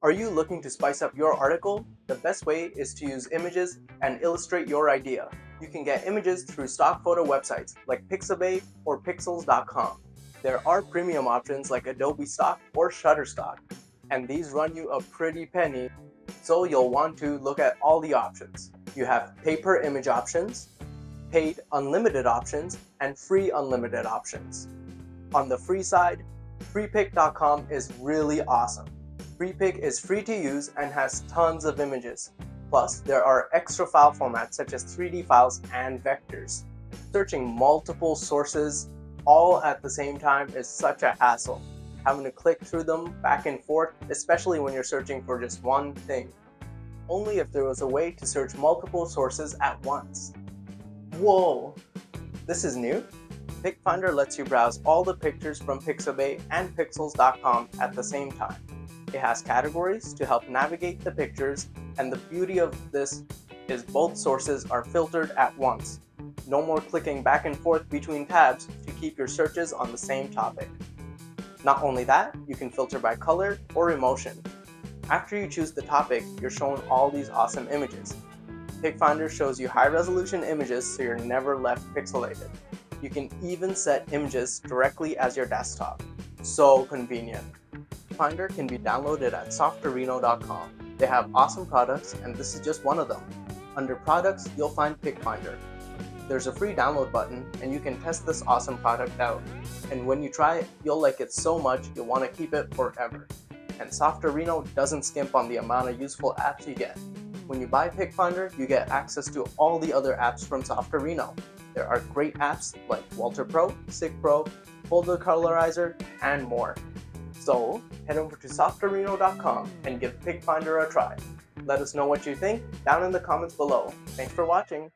Are you looking to spice up your article? The best way is to use images and illustrate your idea. You can get images through stock photo websites like Pixabay or Pexels.com. There are premium options like Adobe Stock or Shutterstock, and these run you a pretty penny, so you'll want to look at all the options. You have pay-per image options, paid unlimited options, and free unlimited options. On the free side, freepik.com is really awesome. Freepik is free to use and has tons of images. Plus, there are extra file formats such as 3D files and vectors. Searching multiple sources all at the same time is such a hassle. Having to click through them back and forth, especially when you're searching for just one thing. Only if there was a way to search multiple sources at once. Whoa! This is new? PicFindr lets you browse all the pictures from Pixabay and Pexels.com at the same time. It has categories to help navigate the pictures, and the beauty of this is both sources are filtered at once. No more clicking back and forth between tabs to keep your searches on the same topic. Not only that, you can filter by color or emotion. After you choose the topic, you're shown all these awesome images. PicFindr shows you high resolution images so you're never left pixelated. You can even set images directly as your desktop. So convenient. Finder can be downloaded at softorino.com. They have awesome products and this is just one of them. Under products, you'll find PicFindr. There's a free download button and you can test this awesome product out. And when you try it, you'll like it so much you'll want to keep it forever. And Softorino doesn't skimp on the amount of useful apps you get. When you buy PicFindr, you get access to all the other apps from Softorino. There are great apps like WALTR PRO, SYC Pro, Folder Colorizer, and more. So head over to softorino.com and give PicFindr a try. Let us know what you think down in the comments below. Thanks for watching.